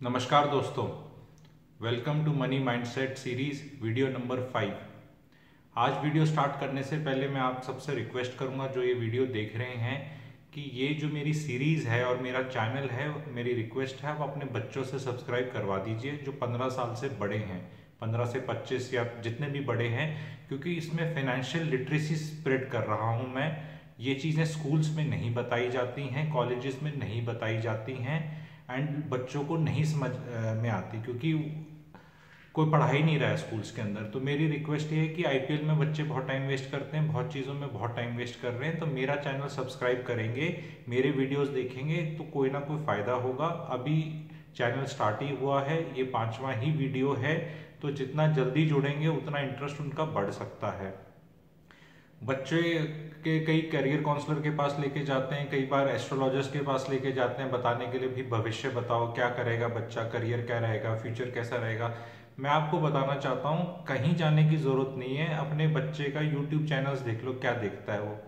नमस्कार दोस्तों welcome to money mindset series video number five आज वीडियो स्टार्ट करने से पहले मैं आप सबसे रिक्वेस्ट करूँगा जो ये वीडियो देख रहे हैं कि ये जो मेरी सीरीज़ है और मेरा चैनल है, मेरी रिक्वेस्ट है आप अपने बच्चों से सब्सक्राइब करवा दीजिए, जो पंद्रह साल से बड़े हैं। पंद्रह से पच्चीस या जितने भी बड़े हैं, क्योंकि इसमें फाइनेंशियल लिटरेसी स्प्रेड कर रहा हूँ मैं। ये चीज़ें स्कूल्स में नहीं बताई जाती हैं कॉलेजेस में नहीं बताई जाती हैं। एंड बच्चों को नहीं समझ में आती क्योंकि कोई पढ़ा ही नहीं रहा है स्कूल्स के अंदर। तो मेरी रिक्वेस्ट ये है कि आईपीएल में बच्चे बहुत टाइम वेस्ट करते हैं, बहुत चीज़ों में बहुत टाइम वेस्ट कर रहे हैं तो मेरा चैनल सब्सक्राइब करेंगे, मेरे वीडियोस देखेंगे तो कोई ना कोई फ़ायदा होगा। अभी चैनल स्टार्ट ही हुआ है, ये पाँचवा ही वीडियो है तो जितना जल्दी जुड़ेंगे, उतना इंटरेस्ट उनका बढ़ सकता है। बच्चे के कई करियर काउंसलर के पास लेके जाते हैं कई बार एस्ट्रोलॉजर्स के पास लेके जाते हैं बताने के लिए भी भविष्य बताओ क्या करेगा बच्चा करियर क्या रहेगा फ्यूचर कैसा रहेगा। मैं आपको बताना चाहता हूँ कहीं जाने की ज़रूरत नहीं है अपने बच्चे का यूट्यूब चैनल्स देख लो क्या देखता है वो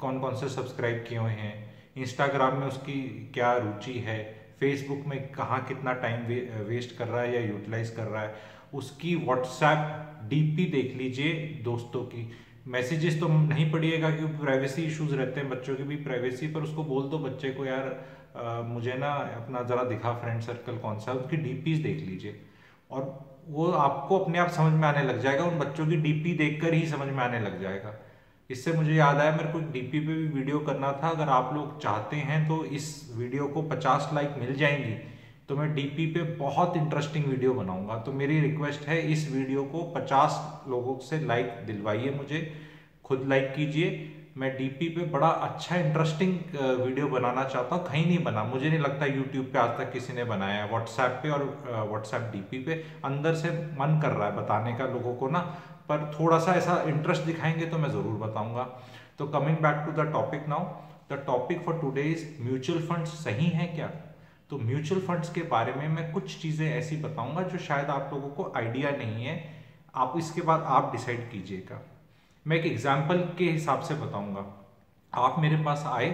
कौन कौन से सब्सक्राइब किए हुए हैं इंस्टाग्राम में उसकी क्या रुचि है फेसबुक में कहाँ कितना टाइम वे, वेस्ट कर रहा है या यूटिलाइज कर रहा है उसकी व्हाट्सएप डीपी देख लीजिए दोस्तों की। मैसेजेस तो नहीं पढ़िएगा क्योंकि प्राइवेसी इश्यूज़ रहते हैं बच्चों की भी प्राइवेसी पर उसको बोल दो बच्चे को यार आ, मुझे ना अपना ज़रा दिखा फ्रेंड सर्कल कौन सा उसकी डीपीज देख लीजिए। और वो आपको अपने आप समझ में आने लग जाएगा उन बच्चों की डीपी देखकर ही समझ में आने लग जाएगा। इससे मुझे याद आया मेरे को डीपी पे भी वीडियो करना था। अगर आप लोग चाहते हैं तो इस वीडियो को 50 लाइक मिल जाएँगी। तो मैं डीपी पे बहुत इंटरेस्टिंग वीडियो बनाऊँगा। तो मेरी रिक्वेस्ट है इस वीडियो को 50 लोगों से लाइक दिलवाइए मुझे। खुद लाइक कीजिए। मैं डीपी पे बड़ा अच्छा इंटरेस्टिंग वीडियो बनाना चाहता हूँ, कहीं नहीं बना। मुझे नहीं लगता यूट्यूब पे आज तक किसी ने बनाया है। व्हाट्सएप पे और व्हाट्सएप डीपी पे। अंदर से मन कर रहा है बताने का लोगों को ना। पर थोड़ा सा ऐसा इंटरेस्ट दिखाएँगे तो मैं ज़रूर बताऊँगा। तो coming back to the topic now the topic for today is mutual fund सही है क्या? तो म्यूचुअल फंड्स के बारे में मैं कुछ चीज़ें ऐसी बताऊँगा जो शायद आप लोगों को आइडिया नहीं है। आप इसके बाद आप डिसाइड कीजिएगा। मैं एक एग्ज़ाम्पल के हिसाब से बताऊँगा। आप मेरे पास आए,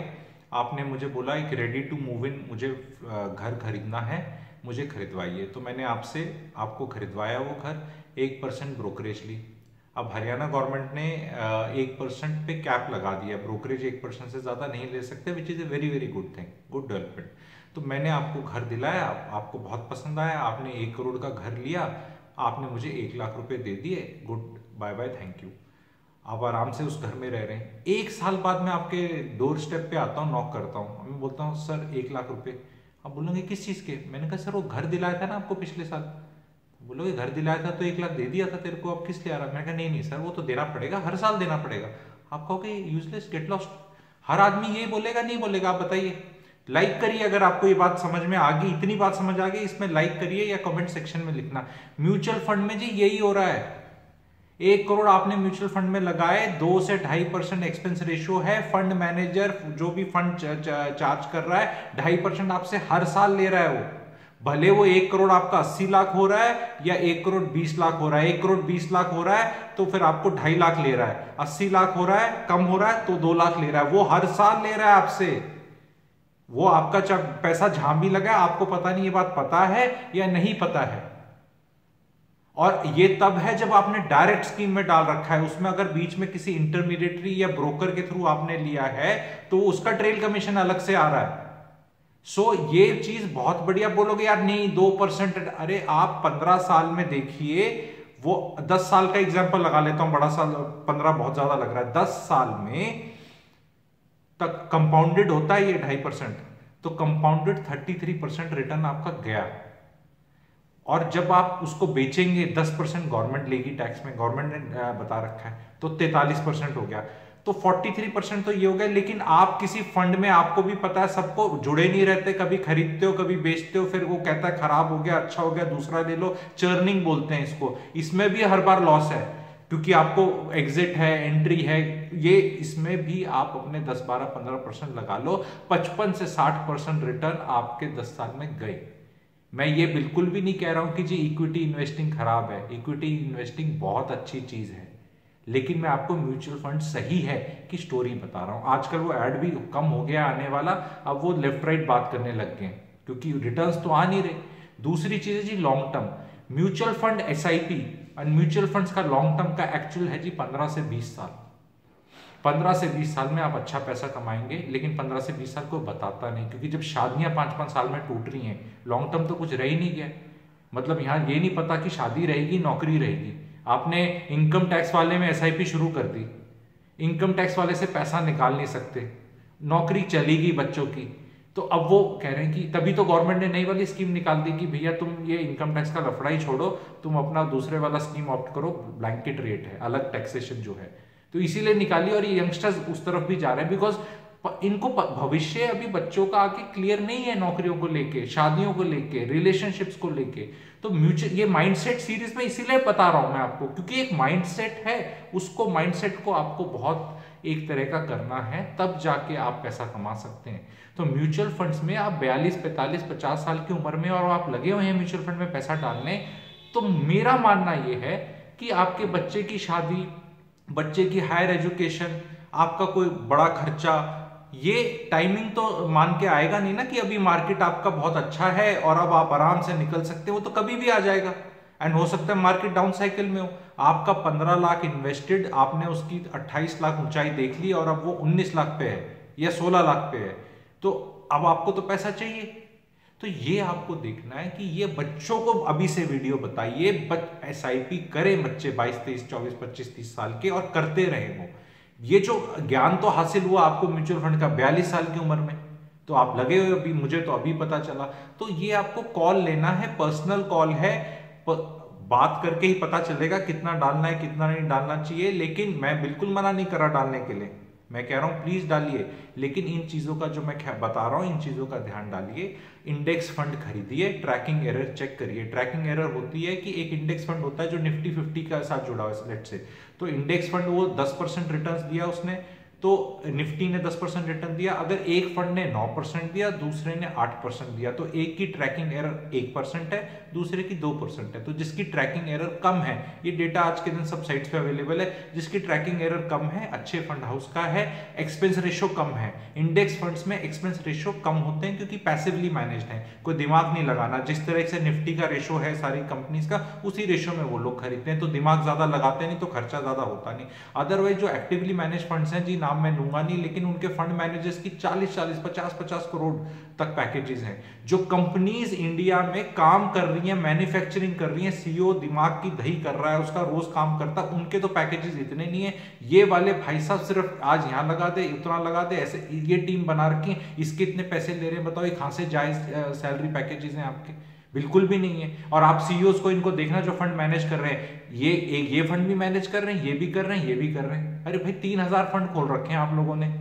आपने मुझे बोला, एक रेडी टू मूव इन मुझे घर खरीदना है, मुझे खरीदवाइए। तो मैंने आपसे, आपको खरीदवाया वो घर, एक परसेंट ब्रोकरेज ली। अब हरियाणा गवर्नमेंट ने एक परसेंट पे कैप लगा दिया। ब्रोकरेज एक परसेंट से ज़्यादा नहीं ले सकते which is a very very good thing good development तो मैंने आपको घर दिलाया, आपको बहुत पसंद आया, आपने एक करोड़ का घर लिया, आपने मुझे एक लाख रुपए दे दिए, good, bye bye, thank you. आप आराम से उस घर में रह रहे हैं। एक साल बाद मैं आपके डोर स्टेप पे आता हूँ, नॉक करता हूँ। मैं बोलता हूँ, सर, एक लाख रुपए। आप बोलोगे, किस चीज़ के? मैंने कहा, सर, वो घर दिलाया था ना आपको पिछले साल। बोलोगे, घर दिलाया था तो एक लाख दे दिया था तेरे को, अब किस लिए आ रहा? मैंने कहा, नहीं नहीं, सर, वो तो देना पड़ेगा, हर साल देना पड़ेगा। आप कहोगे यूजलेस गेट लॉस्ट हर आदमी ये बोलेगा, नहीं बोलेगा, आप बताइए। लाइक करिए अगर आपको ये बात समझ में आ गई, इतनी बात समझ आ गई, इसमें लाइक करिए या कमेंट सेक्शन में लिखना। म्यूचुअल फंड में जी यही हो रहा है। एक करोड़ आपने म्यूचुअल फंड में लगाए, दो से ढाई परसेंट एक्सपेंस रेशियो है फंड मैनेजर जो भी फंड चार्ज कर रहा है, ढाई परसेंट आपसे हर साल ले रहा है वो। भले वो एक करोड़ आपका अस्सी लाख हो रहा है या एक करोड़ बीस लाख हो रहा है। एक करोड़ बीस लाख हो रहा है तो फिर आपको ढाई लाख ले रहा है। अस्सी लाख हो रहा है, कम हो रहा है तो दो लाख ले रहा है। वो हर साल ले रहा है आपसे। वो आपका पैसा भी लगा आपको पता नहीं ये बात पता है या नहीं पता है। और ये तब है जब आपने डायरेक्ट स्कीम में डाल रखा है। उसमें अगर बीच में किसी इंटरमीडिएटरी या ब्रोकर के थ्रू आपने लिया है तो उसका ट्रेल कमीशन अलग से आ रहा है। सो so, ये चीज़ बहुत बढ़िया बोलोगे यार नहीं दो परसेंट अरे आप पंद्रह साल में देखिए वो दस साल का एग्ज़ाम्पल लगा लेता हूँ बड़ा साल पंद्रह बहुत ज़्यादा लग रहा है। दस साल में तक कंपाउंडेड होता है ये ढाई परसेंट तो compounded thirty three percent return आपका गया। और जब आप उसको बेचेंगे, दस परसेंट गवर्नमेंट लेगी टैक्स में गवर्नमेंट ने बता रखा है तो तैतालीस परसेंट हो गया। तो 43 परसेंट तो ये हो गया, लेकिन आप किसी फंड में, आपको भी पता है, सबको जुड़े नहीं रहते, कभी खरीदते हो, कभी बेचते हो, फिर वो कहता है, खराब हो गया अच्छा हो गया, दूसरा ले लो। चर्निंग बोलते हैं इसको। इसमें भी हर बार लॉस है। क्योंकि आपको एग्जिट है एंट्री है, ये इसमें भी आप अपने 10 12 15 परसेंट लगा लो। 55 से 60 परसेंट रिटर्न आपके 10 साल में गए। मैं ये बिल्कुल भी नहीं कह रहा हूँ कि जी इक्विटी इन्वेस्टिंग खराब है। इक्विटी इन्वेस्टिंग बहुत अच्छी चीज़ है। लेकिन मैं आपको म्यूचुअल फंड सही है कि स्टोरी बता रहा हूँ। आजकल वो एड भी कम हो गया आने वाला। अब वो लेफ़्ट राइट बात करने लग गए क्योंकि रिटर्न्स तो आ नहीं रहे। दूसरी चीज़ है जी long term mutual fund SIP और म्यूचुअल फंड्स का लॉन्ग टर्म का एक्चुअल है जी पंद्रह से बीस साल। पंद्रह से बीस साल में आप अच्छा पैसा कमाएँगे, लेकिन पंद्रह से बीस साल को बताता नहीं, क्योंकि जब शादियाँ पाँच पाँच साल में टूट रही हैं लॉन्ग टर्म तो कुछ रह ही नहीं गया। मतलब यहाँ ये नहीं पता कि शादी रहेगी, नौकरी रहेगी। आपने इनकम टैक्स वाले में एसआईपी शुरू कर दी। इनकम टैक्स वाले से पैसा निकाल नहीं सकते। नौकरी चलेगी बच्चों की। तो अब वो कह रहे हैं कि तभी तो गवर्नमेंट ने नई वाली स्कीम निकाल दी कि भैया तुम ये इनकम टैक्स का लफड़ा ही छोड़ो, तुम अपना दूसरे वाला स्कीम ऑप्ट करो ब्लैंकेट रेट है, अलग टैक्सेशन जो है। तो इसीलिए निकाली और ये यंगस्टर्स उस तरफ़ भी जा रहे हैं बिकॉज़ इनको भविष्य अभी बच्चों का आके क्लियर नहीं है नौकरियों को लेके, शादियों को लेके रिलेशनशिप्स को लेके। तो म्यूचुअल ये माइंडसेट सीरीज़ में इसीलिए बता रहा हूँ मैं आपको, क्योंकि एक माइंडसेट है, उसको माइंडसेट को आपको बहुत एक तरह का करना है तब जाके आप पैसा कमा सकते हैं। तो म्यूचुअल फंड्स में आप 42, 45, 50 साल की उम्र में और आप लगे हुए हैं म्यूचुअल फंड में पैसा डालने तो मेरा मानना यह है कि आपके बच्चे की शादी बच्चे की हायर एजुकेशन आपका कोई बड़ा खर्चा ये टाइमिंग तो मान के आएगा नहीं ना कि अभी मार्केट आपका बहुत अच्छा है और अब आप आराम से निकल सकते हो तो कभी भी आ जाएगा। एंड हो सकता है मार्केट डाउन साइकिल में हो। आपका 15 लाख इन्वेस्टेड आपने उसकी 28 लाख ऊंचाई देख ली और अब वो 19 लाख पे है या 16 लाख पे है। तो अब आपको तो पैसा चाहिए। तो ये आपको देखना है कि ये बच्चों को अभी से वीडियो बताइए एस आई पी करे बच्चे 22 तेईस, चौबीस, पच्चीस, तीस साल के और करते रहे वो। ये जो ज्ञान तो हासिल हुआ आपको म्यूचुअल फंड का बयालीस साल की उम्र में तो आप लगे हुए अभी, मुझे तो अभी पता चला। तो ये आपको कॉल लेना है पर्सनल कॉल है बात करके ही पता चलेगा कितना डालना है, कितना नहीं डालना चाहिए। लेकिन मैं बिल्कुल मना नहीं करा डालने के लिए। मैं कह रहा हूँ प्लीज़ डालिए। लेकिन इन चीज़ों का जो मैं बता रहा हूँ, इन चीज़ों का ध्यान डालिए। इंडेक्स फंड खरीदिए ट्रैकिंग एरर चेक करिए। ट्रैकिंग एरर होती है कि एक इंडेक्स फंड होता है जो निफ्टी फिफ्टी का साथ जुड़ा हुआ है से तो इंडेक्स फंड वो दस परसेंट रिटर्न दिया उसने। तो निफ्टी ने 10 परसेंट रिटर्न दिया, अगर एक फंड ने 9 परसेंट दिया, दूसरे ने 8 परसेंट दिया तो एक की ट्रैकिंग एरर एक परसेंट है, दूसरे की दो परसेंट है। तो जिसकी ट्रैकिंग एरर कम है, ये डेटा आज के दिन सब साइट्स पे अवेलेबल है, जिसकी ट्रैकिंग एरर कम है, अच्छे फंड हाउस का है एक्सपेंस रेशो कम है। इंडेक्स फंड्स में एक्सपेंस रेशो कम होते हैं क्योंकि पैसिवली मैनेज है। कोई दिमाग नहीं लगाना, जिस तरह से निफ्टी का रेशो है सारी कंपनीज़ का, उसी रेशो में वो लोग खरीदते हैं। तो दिमाग ज़्यादा लगाते नहीं तो खर्चा ज़्यादा होता नहीं। अदरवाइज़ जो एक्टिवली मैनेज फंड्स हैं जी, नाम मैं लूँगा नहीं, लेकिन उनके फंड मैनेजर्स की 40 40 50 50 करोड़ तक पैकेजेस हैं। जो कंपनीज़ इंडिया में काम कर रही हैं मैन्युफैक्चरिंग कर रही हैं सीईओ दिमाग की दही कर रहा है, उसका रोज काम करता, उनके तो पैकेजेस इतने नहीं है। ये वाले भाई साहब सिर्फ़ आज यहाँ लगा दे उतना लगा दे, ऐसे ये टीम बना रखी है, इसके इतने पैसे ले रहे हैं, बताओ, ये कहाँ से जायज़ सैलरी पैकेजेस हैं आपके? बिल्कुल भी नहीं है। और आप सीईओ को इनको देखना जो फंड मैनेज कर रहे हैं। ये एक, ये फंड भी मैनेज कर रहे हैं, ये भी कर रहे हैं, ये भी कर रहे हैं। अरे भाई, तीन हज़ार फंड खोल रखे हैं आप लोगों ने।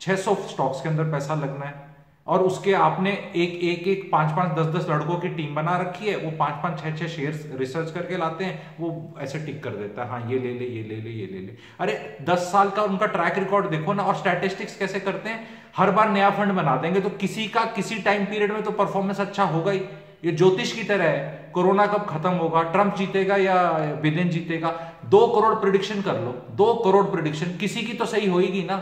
600 स्टॉक्स के अंदर पैसा लगना है। और उसके आपने एक एक एक, पाँच पाँच, दस दस लड़कों की टीम बना रखी है। वो पाँच पाँच, छह छह शेयर्स रिसर्च करके लाते हैं। वो ऐसे टिक कर देता है हाँ ये ले ले, ये ले ले, ये ले ले। अरे, दस साल का उनका ट्रैक रिकॉर्ड देखो ना, और स्टैटिस्टिक्स कैसे करते हैं? हर बार नया फंड बना देंगे तो किसी का, किसी टाइम पीरियड में तो परफॉर्मेंस अच्छा होगा ही। ये ज्योतिष की तरह है। कोरोना कब खत्म होगा? ट्रंप जीतेगा या बिदेन जीतेगा? दो करोड़ प्रिडिक्शन कर लो। दो करोड़ प्रिडिक्शन किसी की तो सही होगी ना।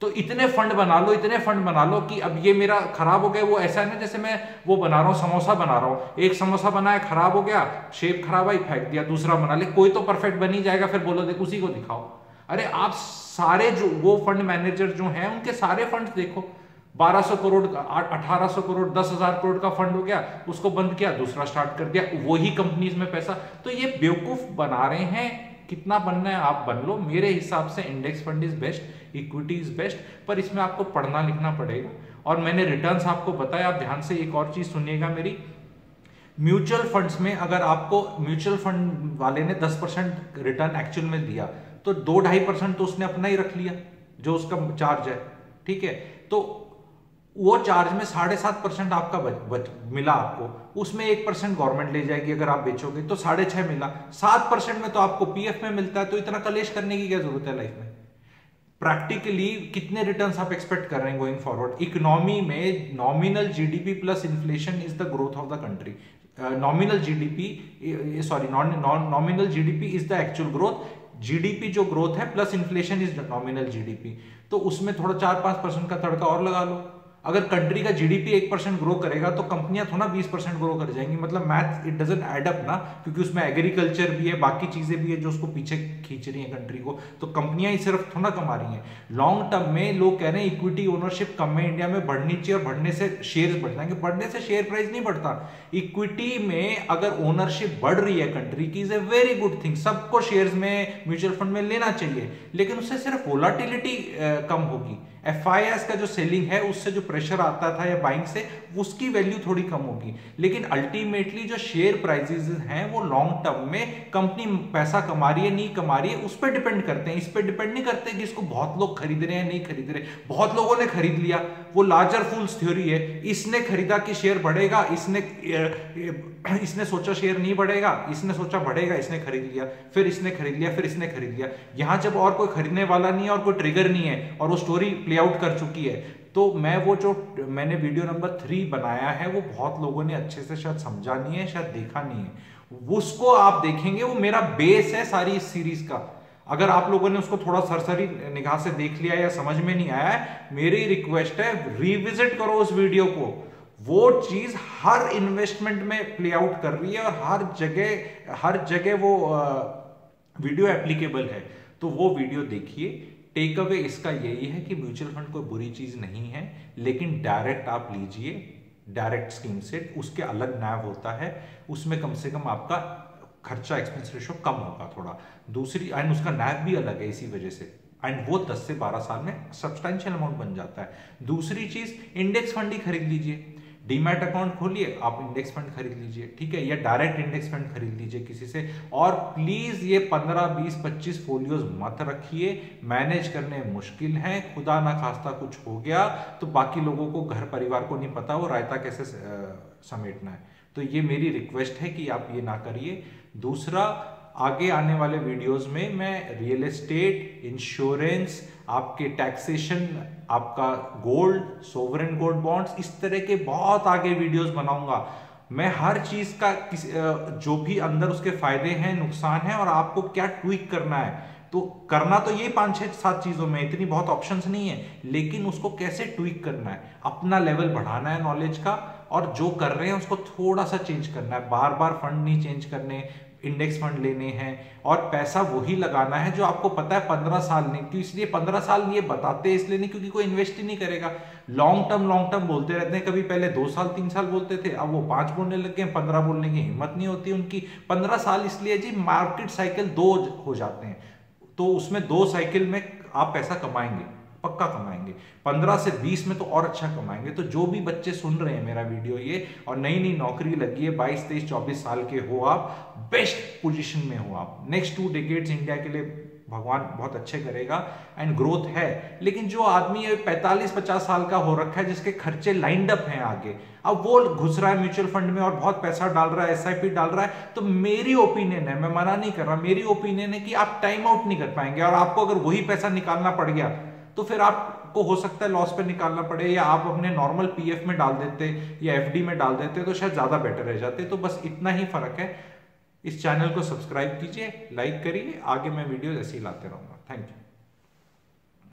तो इतने फंड बना लो, इतने फंड बना लो कि अब ये मेरा खराब हो गया, वो ऐसा है ना जैसे मैं वो बना रहा हूँ, समोसा बना रहा हूँ। एक समोसा बनाया, खराब हो गया शेप खराब आई, फेंक दिया, दूसरा बना ले। कोई तो परफेक्ट बन ही जाएगा, फिर बोलो देख, उसी को दिखाओ। अरे आप सारे जो वो फंड मैनेजर जो हैं, उनके सारे फंड देखो। 1200 करोड़ अठारह सौ करोड़, दस हज़ार करोड़ का फंड हो गया, उसको बंद किया, दूसरा स्टार्ट कर दिया, वही कंपनीज़ में पैसा। तो ये बेवकूफ़ बना रहे हैं। कितना बनना है, आप बन लो। मेरे हिसाब से index fund is best equity is best पर इसमें आपको पढ़ना लिखना पड़ेगा। और मैंने रिटर्न्स आपको बताया, आप ध्यान से एक और चीज़ सुनिएगा मेरी। म्यूचुअल फंड्स में अगर आपको म्यूचुअल फंड वाले ने 10 परसेंट रिटर्न एक्चुअल में दिया तो दो ढाई परसेंट तो उसने अपना ही रख लिया, जो उसका चार्ज है। ठीक है? तो वो चार्ज में साढ़े सात परसेंट आपका बच, बच, मिला आपको। उसमें एक परसेंट गवर्नमेंट ले जाएगी अगर आप बेचोगे तो साढ़े छह मिला। सात परसेंट में तो आपको पीएफ में मिलता है तो इतना कलेश करने की क्या ज़रूरत है लाइफ में? प्रैक्टिकली कितने रिटर्न्स आप एक्सपेक्ट कर रहे हैं गोइंग फॉरवर्ड इकोनॉमी में nominal GDP plus inflation is the growth of the country nominal GDP sorry nominal GDP is the actual growth GDP जो ग्रोथ है plus inflation is nominal GDP तो उसमें थोड़ा चार पाँच परसेंट का तड़का और लगा लो। अगर कंट्री का जीडीपी एक परसेंट ग्रो करेगा तो कंपनियाँ थोड़ा बीस परसेंट ग्रो कर जाएँगी। मतलब math it doesn't add up ना, क्योंकि उसमें एग्रीकल्चर भी है, बाकी चीज़ें भी है जो उसको पीछे खींच रही है कंट्री को। तो कंपनियाँ ही सिर्फ़ थोड़ा कमा रही हैं। लॉन्ग टर्म में लोग कह रहे हैं इक्विटी ओनरशिप कम है इंडिया में, बढ़नी चाहिए और बढ़ने से शेयर बढ़ जाएँगे। बढ़ने से शेयर प्राइस नहीं बढ़ता। इक्विटी में अगर ओनरशिप बढ़ रही है कंट्री की is a very good thing सबको शेयर में म्यूचुअल फंड में लेना चाहिए। लेकिन उससे सिर्फ़ वोलाटिलिटी कम होगी। एफ़ का जो सेलिंग है, उससे जो प्रेशर आता था या बाइंग से, उसकी वैल्यू थोड़ी कम होगी। लेकिन अल्टीमेटली जो शेयर प्राइजेस हैं, वो लॉन्ग टर्म में कंपनी पैसा कमा रही है, नहीं कमा रही है, उस पर डिपेंड करते हैं। इस पर डिपेंड नहीं करते कि इसको बहुत लोग खरीद रहे हैं नहीं खरीद रहे। बहुत लोगों ने खरीद लिया। वो लार्जर फूल्स थ्योरी है। इसने खरीदा कि शेयर बढ़ेगा, इसने इसने सोचा शेयर नहीं बढ़ेगा, इसने सोचा बढ़ेगा, इसने खरीद लिया। फिर इसने खरीद लिया, फिर इसने खरीद लिया। यहाँ जब और कोई खरीदने वाला नहीं है और कोई ट्रिगर नहीं है, और वो स्टोरी प्ले आउट कर चुकी है। तो मैं वो जो मैंने वीडियो नंबर थ्री बनाया है, वो बहुत लोगों ने अच्छे से शायद समझा नहीं है, शायद देखा नहीं है। उसको आप देखेंगे, वो मेरा बेस है सारी इस सीरीज़ का। अगर आप लोगों ने उसको थोड़ा सरसरी निगाह से देख लिया या समझ में नहीं आया है मेरी रिक्वेस्ट है रिविजिट करो उस वीडियो को। वो चीज़ हर इन्वेस्टमेंट में प्ले आउट कर रही है और हर जगह हर जगह वो वीडियो एप्लीकेबल है। तो वो वीडियो देखिए। टेक अवे इसका यही है कि म्यूचुअल फंड कोई बुरी चीज़ नहीं है, लेकिन डायरेक्ट आप लीजिए, डायरेक्ट स्कीम से, उसके अलग नैव होता है, उसमें कम से कम आपका खर्चा एक्सपेंस रेशो कम होगा थोड़ा। दूसरी एंड उसका नैव भी अलग है इसी वजह से। एंड वो 10 से 12 साल में सब्सटेंशियल अमाउंट बन जाता है। दूसरी चीज़ इंडेक्स फंड ही खरीद लीजिए। डीमैट अकाउंट खोलिए, आप इंडेक्स फंड खरीद लीजिए, ठीक है? या डायरेक्ट इंडेक्स फंड खरीद लीजिए किसी से। और प्लीज़ ये 15 20 25 फोलियोज मत रखिए। मैनेज करने मुश्किल है। खुदा ना खास्ता कुछ हो गया तो बाकी लोगों को, घर परिवार को नहीं पता वो रायता कैसे समेटना है। तो ये मेरी रिक्वेस्ट है कि आप ये ना करिए। दूसरा आगे आने वाले वीडियोस में मैं रियल एस्टेट इंश्योरेंस आपके टैक्सेशन आपका गोल्ड सोवरेन गोल्ड बॉन्ड्स इस तरह के बहुत आगे वीडियोस बनाऊँगा। मैं हर चीज़ का किस जो भी अंदर उसके फ़ायदे हैं, नुकसान है और आपको क्या ट्वीक करना है। तो करना तो ये पाँच, छह, सात चीज़ों में, इतनी बहुत ऑप्शंस नहीं है, लेकिन उसको कैसे ट्वीक करना है? अपना लेवल बढ़ाना है नॉलेज का और जो कर रहे हैं उसको थोड़ा सा चेंज करना है। बार बार फंड नहीं चेंज करने इंडेक्स फंड लेने हैं और पैसा वही लगाना है जो आपको पता है पंद्रह साल नहीं क्यों इसलिए पंद्रह साल ये बताते हैं इसलिए नहीं, क्योंकि कोई इन्वेस्ट ही नहीं करेगा। लॉन्ग टर्म लॉन्ग टर्म बोलते रहते हैं। कभी पहले दो साल, तीन साल बोलते थे, अब वो पाँच बोलने लग गए पंद्रह बोलने की हिम्मत नहीं होती उनकी। पंद्रह साल इसलिए जी मार्केट साइकिल दो हो जाते हैं। तो उसमें दो साइकिल में आप पैसा कमाएँगे। पक्का कमाएँगे। पंद्रह से बीस में तो और अच्छा कमाएँगे। तो जो भी बच्चे सुन रहे हैं मेरा वीडियो ये, और नई नई नौकरी लगी है, बाईस, तेईस, चौबीस साल के हो आप बेस्ट पोजीशन में हो आप। नेक्स्ट टू डिकेट्स इंडिया के लिए भगवान बहुत अच्छे करेगा एंड ग्रोथ है। लेकिन जो आदमी ये पैंतालीस, पचास साल का हो रखा है, जिसके खर्चे लाइंड अप हैं आगे। अब वो घुस रहा है म्यूचुअल फंड में और बहुत पैसा डाल रहा है एसआईपी डाल रहा है तो मेरी ओपिनियन है, मैं मना नहीं कर रहा, मेरी ओपिनियन है कि आप टाइम आउट नहीं कर पाएँगे, और आपको अगर वही पैसा निकालना पड़ गया तो फिर आपको हो सकता है लॉस पे निकालना पड़े या आप अपने नॉर्मल पीएफ में डाल देते या एफडी में डाल देते तो शायद ज़्यादा बेटर रह जाते। तो बस इतना ही फ़र्क है। इस चैनल को सब्सक्राइब कीजिए लाइक करिए, आगे मैं वीडियो ऐसे ही लाते रहूँगा। Thank you